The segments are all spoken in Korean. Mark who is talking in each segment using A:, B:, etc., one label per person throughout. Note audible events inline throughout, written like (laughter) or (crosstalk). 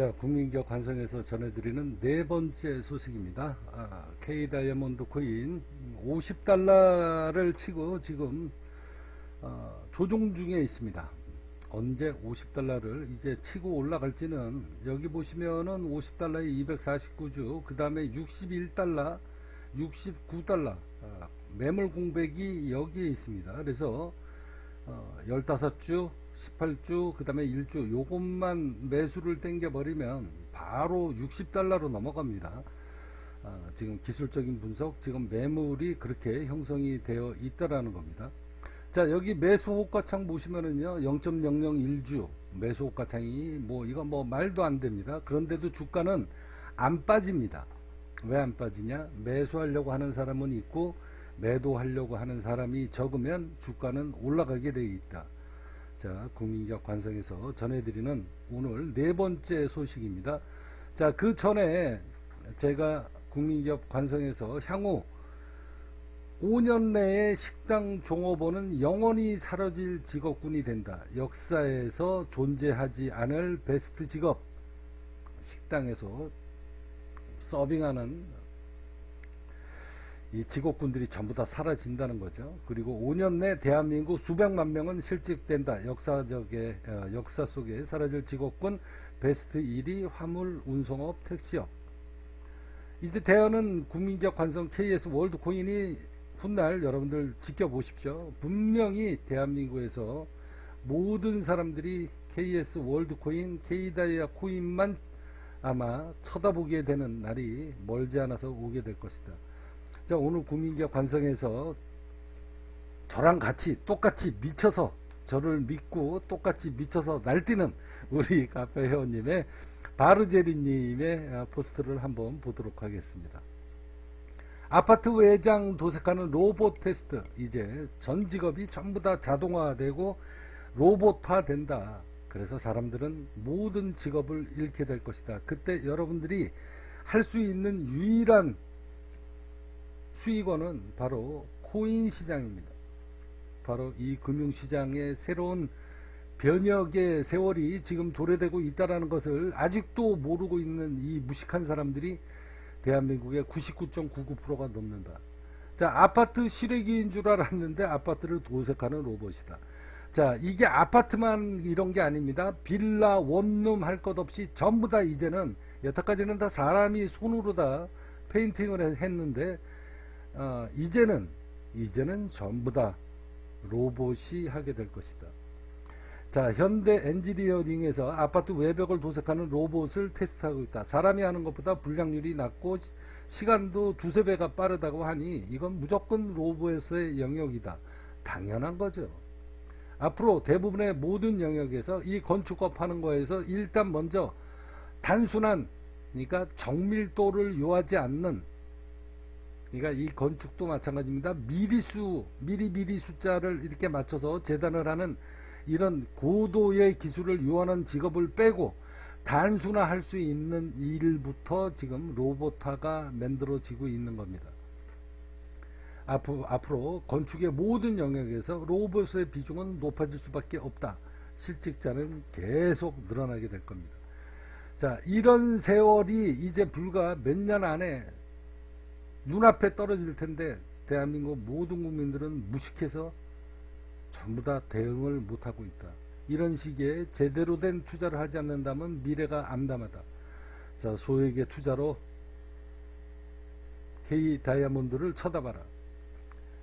A: 자, 국민기업 관성에서 전해드리는 네 번째 소식입니다. 아, K 다이아몬드 코인 50달러를 치고 지금 어, 조종 중에 있습니다. 언제 50달러를 이제 치고 올라갈지는 여기 보시면은 50달러에 249주, 그 다음에 61달러, 69달러 아, 매물 공백이 여기에 있습니다. 그래서 어, 15주, 18주, 그 다음에 1주 요것만 매수를 땡겨버리면 바로 60달러로 넘어갑니다. 아, 지금 기술적인 분석, 지금 매물이 그렇게 형성이 되어 있다라는 겁니다. 자, 여기 매수 호가창 보시면은요, 0.001주 매수 호가창이 뭐, 이거 뭐 말도 안 됩니다. 그런데도 주가는 안 빠집니다. 왜 안 빠지냐? 매수하려고 하는 사람은 있고, 매도하려고 하는 사람이 적으면 주가는 올라가게 되어 있다. 자, 국민기업 관성에서 전해드리는 오늘 네 번째 소식입니다. 자, 그 전에 제가 국민기업 관성에서 향후 5년 내에 식당 종업원은 영원히 사라질 직업군이 된다. 역사에서 존재하지 않을 베스트 직업. 식당에서 서빙하는 이 직업군들이 전부 다 사라진다는 거죠. 그리고 5년 내 대한민국 수백만 명은 실직된다. 역사적의 어, 역사 속에 사라질 직업군 베스트 1위 화물 운송업 택시업. 이제 대안은 국민기업 관성 KS World 코인이 훗날 여러분들 지켜보십시오. 분명히 대한민국에서 모든 사람들이 KS World 코인, KDIA 코인만 아마 쳐다보게 되는 날이 멀지 않아서 오게 될 것이다. 자, 오늘 국민기업 관성에서 저랑 같이 똑같이 미쳐서 저를 믿고 똑같이 미쳐서 날뛰는 우리 (laughs) 카페 회원님의 바르제리님의 포스트를 한번 보도록 하겠습니다. 아파트 외장 도색하는 로봇 테스트 이제 전 직업이 전부 다 자동화되고 로봇화 된다. 그래서 사람들은 모든 직업을 잃게 될 것이다. 그때 여러분들이 할 수 있는 유일한 수익원은 바로 코인 시장입니다. 바로 이 금융시장의 새로운 변혁의 세월이 지금 도래되고 있다는 것을 아직도 모르고 있는 이 무식한 사람들이 대한민국의 99.99%가 넘는다. 자, 아파트 실외기인 줄 알았는데 아파트를 도색하는 로봇이다. 자, 이게 아파트만 이런 게 아닙니다. 빌라, 원룸 할 것 없이 전부 다 이제는 여태까지는 다 사람이 손으로 다 페인팅을 했는데 어, 이제는 이제는 전부 다 로봇이 하게 될 것이다. 자, 현대 엔지니어링에서 아파트 외벽을 도색하는 로봇을 테스트하고 있다. 사람이 하는 것보다 불량률이 낮고 시간도 두세 배가 빠르다고 하니 이건 무조건 로봇의 영역이다. 당연한 거죠. 앞으로 대부분의 모든 영역에서 이 건축업 하는 거에서 일단 먼저 단순한 그러니까 정밀도를 요하지 않는 그러니까 이 건축도 마찬가지입니다. 미리 수 미리 미리 숫자를 이렇게 맞춰서 재단을 하는 이런 고도의 기술을 요하는 직업을 빼고 단순화할 수 있는 일부터 지금 로봇화가 만들어지고 있는 겁니다. 앞으로, 앞으로 건축의 모든 영역에서 로봇의 비중은 높아질 수밖에 없다. 실직자는 계속 늘어나게 될 겁니다. 자, 이런 세월이 이제 불과 몇 년 안에 눈앞에 떨어질 텐데 대한민국 모든 국민들은 무식해서 전부 다 대응을 못하고 있다. 이런 식의 제대로 된 투자를 하지 않는다면 미래가 암담하다. 자, 소액의 투자로 K 다이아몬드를 쳐다봐라.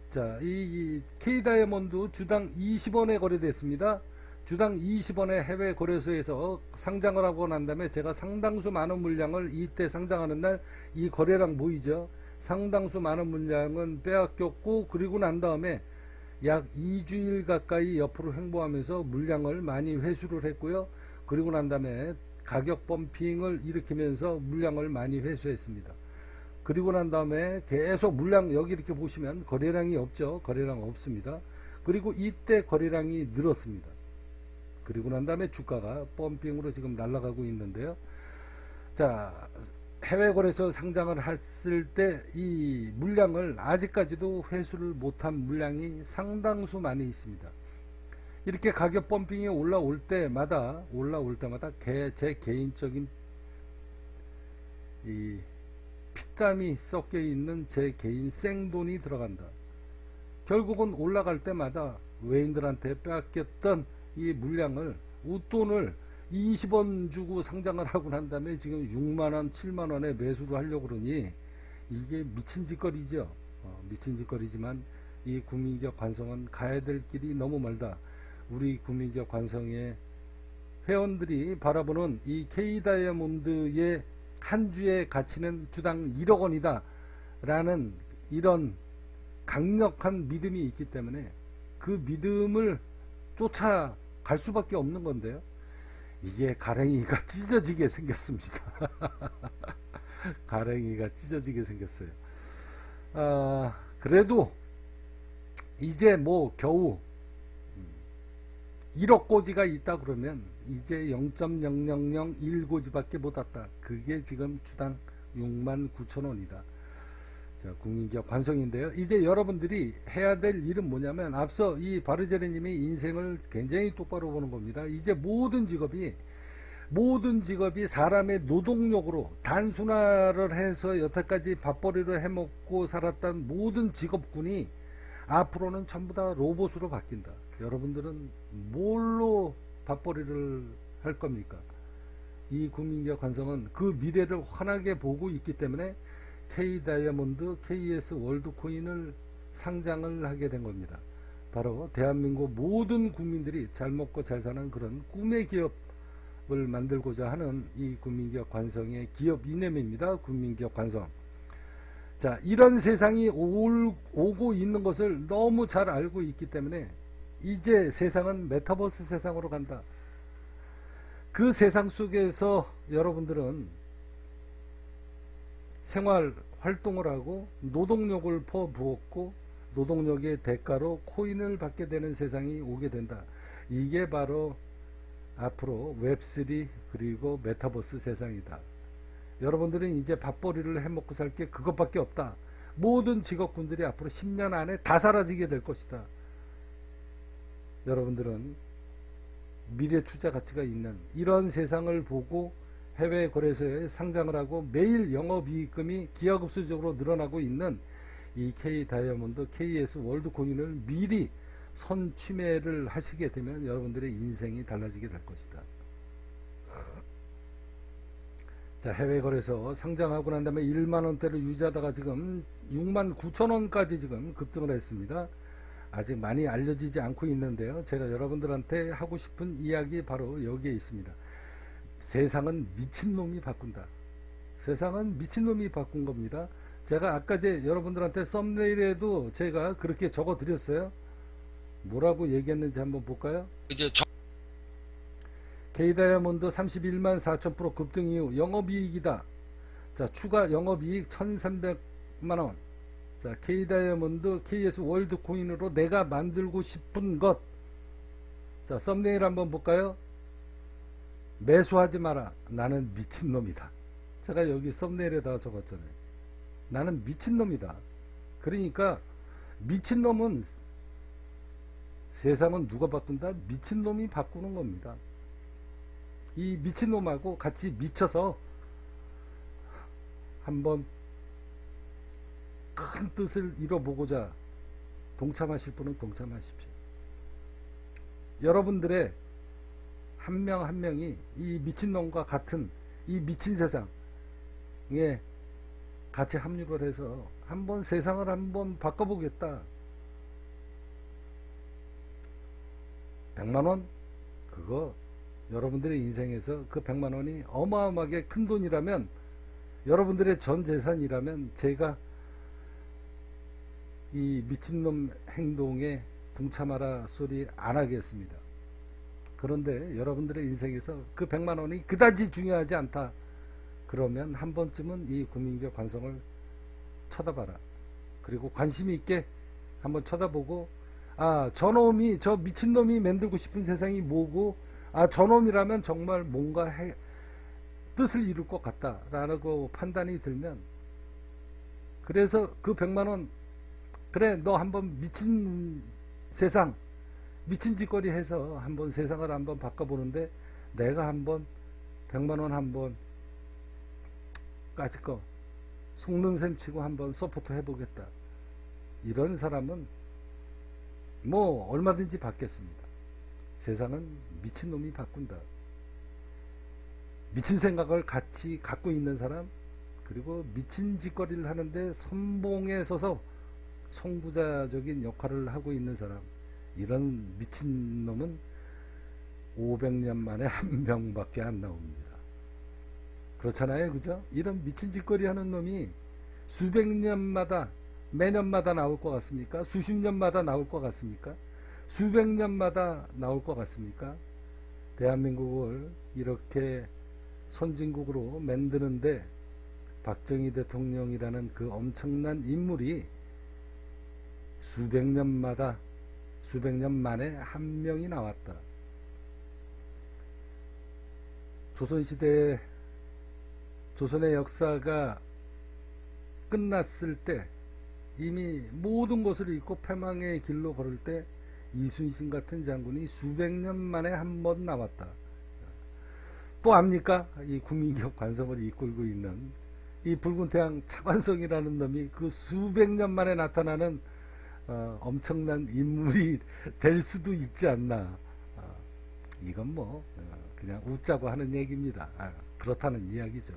A: 자, 이, 이 K 다이아몬드 주당 20원에 거래됐습니다. 주당 20원의 해외 거래소에서 상장을 하고 난 다음에 제가 상당수 많은 물량을 이때 상장하는 날 이 거래량 모이죠. 상당수 많은 물량은 빼앗겼고 그리고 난 다음에 약 2주일 가까이 옆으로 횡보하면서 물량을 많이 회수를 했고요. 그리고 난 다음에 가격 펌핑을 일으키면서 물량을 많이 회수했습니다. 그리고 난 다음에 계속 물량 여기 이렇게 보시면 거래량이 없죠. 거래량 없습니다. 그리고 이때 거래량이 늘었습니다. 그리고 난 다음에 주가가 펌핑으로 지금 날아가고 있는데요. 자, 해외 거래소 상장을 했을 때 이 물량을 아직까지도 회수를 못한 물량이 상당수 많이 있습니다. 이렇게 가격 펌핑이 올라올 때마다 올라올 때마다 제 개인적인 이 피땀이 섞여 있는 제 개인 생돈이 들어간다. 결국은 올라갈 때마다 외인들한테 빼앗겼던 이 물량을 웃돈을 20원 주고 상장을 하고 난 다음에 지금 6만원, 7만원에 매수를 하려고 그러니 이게 미친 짓거리죠. 어, 미친 짓거리지만 이 국민기업 관성은 가야 될 길이 너무 멀다. 우리 국민기업 관성의 회원들이 바라보는 이 K다이아몬드의 한 주의 가치는 주당 1억 원이다. 라는 이런 강력한 믿음이 있기 때문에 그 믿음을 쫓아갈 수밖에 없는 건데요. 이게 가랭이가 (laughs) 찢어지게 생겼습니다. (laughs) 가랭이가 찢어지게 생겼어요. 아, 그래도 이제 뭐 겨우 1억 고지가 있다 그러면 이제 0.0001고지밖에 못 왔다. 그게 지금 주당 6만 9천 원이다. 자, 국민기업 관성인데요. 이제 여러분들이 해야 될 일은 뭐냐면 앞서 이 바르제레님이 인생을 굉장히 똑바로 보는 겁니다. 이제 모든 직업이 모든 직업이 사람의 노동력으로 단순화를 해서 여태까지 밥벌이를 해먹고 살았던 모든 직업군이 앞으로는 전부 다 로봇으로 바뀐다. 여러분들은 뭘로 밥벌이를 할 겁니까? 이 국민기업 관성은 그 미래를 환하게 보고 있기 때문에 K 다이아몬드, KS 월드코인을 상장을 하게 된 겁니다. 바로 대한민국 모든 국민들이 잘 먹고 잘 사는 그런 꿈의 기업을 만들고자 하는 이 국민기업 관성의 기업 이념입니다. 국민기업 관성. 자, 이런 세상이 올, 오고 있는 것을 너무 잘 알고 있기 때문에 이제 세상은 메타버스 세상으로 간다. 그 세상 속에서 여러분들은 생활 활동을 하고 노동력을 퍼부었고 노동력의 대가로 코인을 받게 되는 세상이 오게 된다. 이게 바로 앞으로 웹3 그리고 메타버스 세상이다. 여러분들은 이제 밥벌이를 해먹고 살 게 그것밖에 없다. 모든 직업군들이 앞으로 10년 안에 다 사라지게 될 것이다. 여러분들은 미래 투자 가치가 있는 이런 세상을 보고 해외 거래소에 상장을 하고 매일 영업이익금이 기하급수적으로 늘어나고 있는 이 K 다이아몬드, KS 월드 코인을 미리 선취매를 하시게 되면 여러분들의 인생이 달라지게 될 것이다. 자, 해외 거래소 상장하고 난 다음에 1만 원대를 유지하다가 지금 6만 9천 원까지 지금 급등을 했습니다. 아직 많이 알려지지 않고 있는데요. 제가 여러분들한테 하고 싶은 이야기 바로 여기에 있습니다. 세상은 미친놈이 바꾼다. 세상은 미친놈이 바꾼 겁니다. 제가 아까 제 여러분들한테 썸네일에도 제가 그렇게 적어 드렸어요. 뭐라고 얘기했는지 한번 볼까요?
B: 이제 저,
A: K다이아몬드 31만 4천 프로 급등 이후 영업이익이다. 자, 추가 영업이익 1300만원. 자, K다이아몬드 KS 월드 코인으로 내가 만들고 싶은 것. 자, 썸네일 한번 볼까요? 매수하지 마라. 나는 미친놈이다. 제가 여기 썸네일에다가 적었잖아요. 나는 미친놈이다. 그러니까 미친놈은 세상은 누가 바꾼다? 미친놈이 바꾸는 겁니다. 이 미친놈하고 같이 미쳐서 한번 큰 뜻을 이뤄보고자 동참하실 분은 동참하십시오. 여러분들의 한 명 한 명이 이 미친놈과 같은 이 미친 세상에 같이 합류를 해서 한번 세상을 한번 바꿔보겠다. 100만원? 그거 여러분들의 인생에서 그 100만원이 어마어마하게 큰 돈이라면 여러분들의 전 재산이라면 제가 이 미친놈 행동에 동참하라 소리 안 하겠습니다. 그런데 여러분들의 인생에서 그 100만 원이 그다지 중요하지 않다. 그러면 한 번쯤은 이 국민적 관성을 쳐다봐라. 그리고 관심 있게 한번 쳐다보고 아 저놈이 저 미친놈이 만들고 싶은 세상이 뭐고 아 저놈이라면 정말 뭔가 해, 뜻을 이룰 것 같다라고 판단이 들면 그래서 그 100만원 그래 너 한번 미친 세상 미친 짓거리 해서 한번 세상을 한번 바꿔보는데 내가 한번 100만원 한번 까짓 거 속는 셈 치고 한번 support 해보겠다. 이런 사람은 뭐 얼마든지 받겠습니다. 세상은 미친놈이 바꾼다. 미친 생각을 같이 갖고 있는 사람 그리고 미친 짓거리를 하는데 선봉에 서서 선구자적인 역할을 하고 있는 사람 이런 미친놈은 500년 만에 (laughs) 한 명밖에 안 나옵니다. 그렇잖아요. 그죠? 이런 미친 짓거리 하는 놈이 수백 년마다 매년마다 나올 것 같습니까? 수십 년마다 나올 것 같습니까? 수백 년마다 나올 것 같습니까? 대한민국을 이렇게 선진국으로 만드는데 박정희 대통령이라는 그 엄청난 인물이 수백 년마다 수백 년 만에 한 명이 나왔다. 조선시대 조선의 역사가 끝났을 때 이미 모든 것을 잃고 패망의 길로 걸을 때 이순신 같은 장군이 수백 년 만에 한 번 나왔다. 또 압니까? 이 국민기업 관성을 이끌고 있는 이 붉은 태양 차관성이라는 놈이 그 수백 년 만에 나타나는 어, 엄청난 인물이 될 수도 있지 않나. 어, 이건 뭐 어, 그냥 웃자고 하는 얘기입니다. 아, 그렇다는 이야기죠.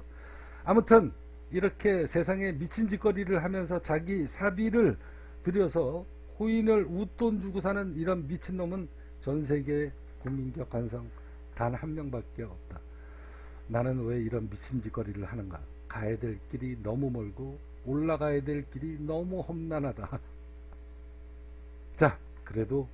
A: 아무튼 이렇게 세상에 미친 짓거리를 하면서 자기 사비를 들여서 호인을 웃돈 주고 사는 이런 미친놈은 전 세계 국민적 관성 단 한 명밖에 없다. 나는 왜 이런 미친 짓거리를 하는가? 가야 될 길이 너무 멀고 올라가야 될 길이 너무 험난하다. 자, 그래도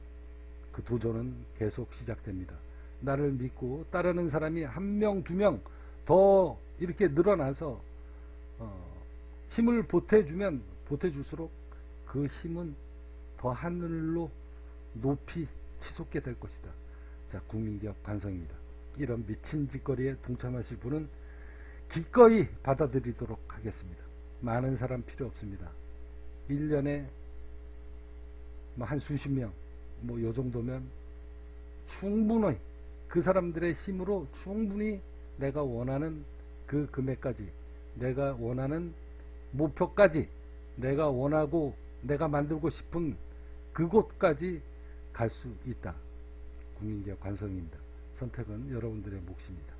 A: 그 도전은 계속 시작됩니다. 나를 믿고 따르는 사람이 한 명, 두 명 더 이렇게 늘어나서 어, 힘을 보태주면 보태줄수록 그 힘은 더 하늘로 높이 치솟게 될 것이다. 자, 국민기업 관성입니다. 이런 미친 짓거리에 동참하실 분은 기꺼이 받아들이도록 하겠습니다. 많은 사람 필요 없습니다. 1년에 뭐 한 수십 명, 뭐 요 정도면 충분히 그 사람들의 힘으로 충분히 내가 원하는 그 금액까지, 내가 원하는 목표까지, 내가 원하고 내가 만들고 싶은 그곳까지 갈 수 있다. 국민기업 관성입니다. 선택은 여러분들의 몫입니다.